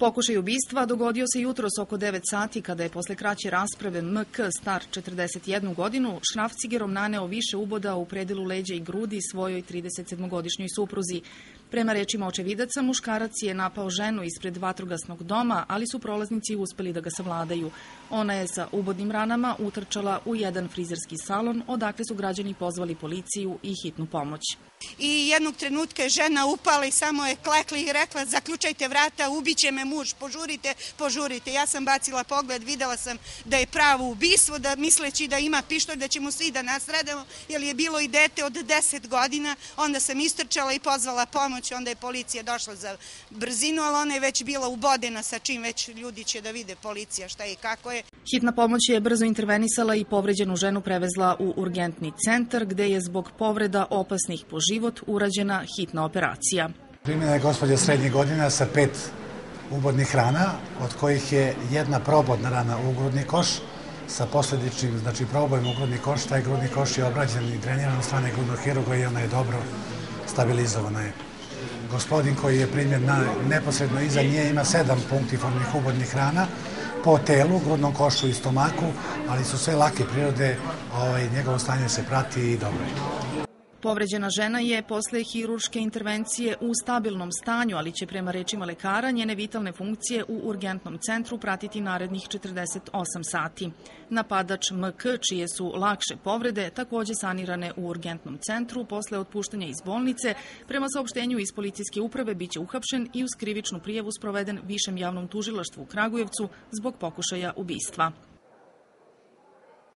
Pokušaj ubistva dogodio se jutros oko 9 sati kada je posle kraće rasprave MK star 41 godinu šrafcigerom naneo više uboda u predelu leđa i grudi svojoj 37-godišnjoj supruzi. Prema rečima očevidaca, muškarac je napao ženu ispred vatrogasnog doma, ali su prolaznici uspeli da ga savladaju. Ona je sa ubodnim ranama utrčala u jedan frizerski salon, odakle su građani pozvali policiju i hitnu pomoć. I jednog trenutka je žena upala i samo je klekla i rekla zaključajte vrata, ubiće me muž, požurite, požurite. Ja sam bacila pogled, videla sam da je pravo ubistvo, da misleći da ima pištolj, da ćemo svi da nasredamo, jer je bilo i dete od 10 godina. Onda sam istrčala i pozvala pomoć, onda je policija došla za brzinu, ali ona je već bila ubodena sa čim već ljudi će da vide policija šta je i kako je. Hitna pomoć je brzo intervenisala i povređenu ženu prevezla u urgentni centar, gde je zbog povreda opasnih po život urađena hitna operacija. Primjena je gospođa srednjih godina sa pet ubodnih rana, od kojih je jedna probodna rana u grudni koš, sa posledičnim, znači probojem u grudni koš, taj grudni koš je obrađen i dreniran od strane grudnog hiruga i ona je dobro stabilizovana je. Gospodin koji je primjer na, neposredno iza nje ima sedam punktiformnih ubodnih rana po telu, grudnom košu i stomaku, ali su sve lake prirode, ovaj, njegovo stanje se prati i dobro je. Povređena žena je posle hiruške intervencije u stabilnom stanju, ali će prema rečima lekara njene vitalne funkcije u urgentnom centru pratiti narednih 48 sati. Napadač MK, čije su lakše povrede, takođe sanirane u urgentnom centru posle otpuštanja iz bolnice, prema saopštenju iz policijske uprave biće uhapšen i uz krivičnu prijevu sproveden višem javnom tužilaštvu u Kragujevcu zbog pokušaja ubistva.